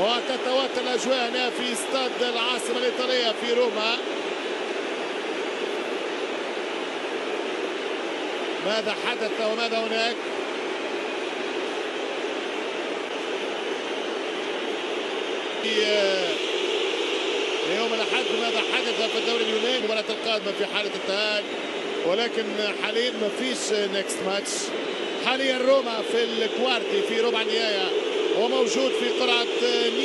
وتتواتر الأجواء هنا في استاد العاصمة الإيطالية في روما. ماذا حدث وماذا هناك؟ في يوم الأحد ماذا حدث في الدوري اليوناني؟ المباراه القادمة في حالة التأهل. ولكن حاليا ما فيش نيكست ماتش حاليا روما في الكوارتي في ربع النهاية. وموجود في نيو